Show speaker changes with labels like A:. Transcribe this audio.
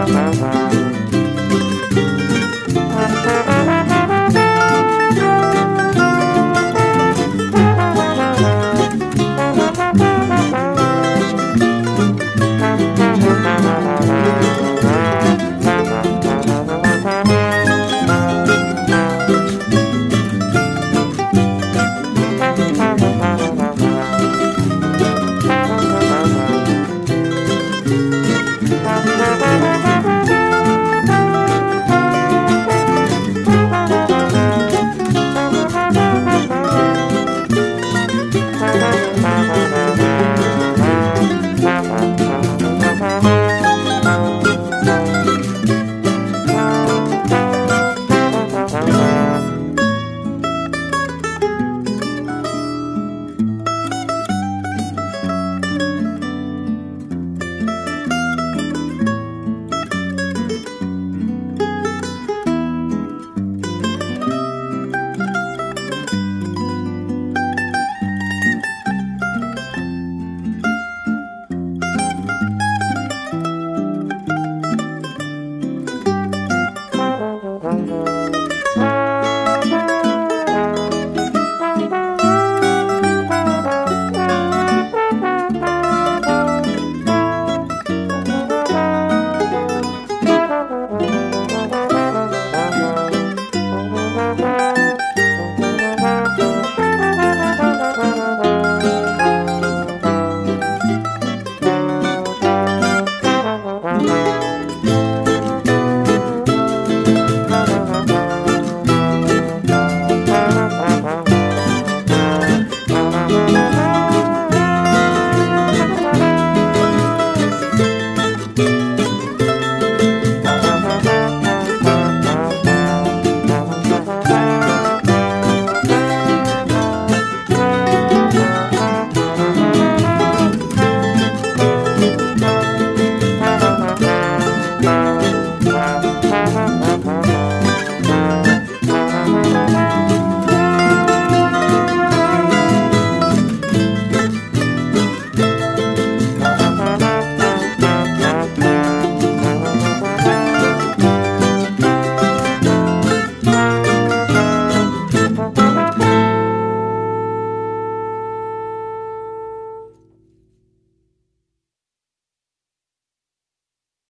A: Música mm-hmm.